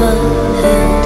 my hand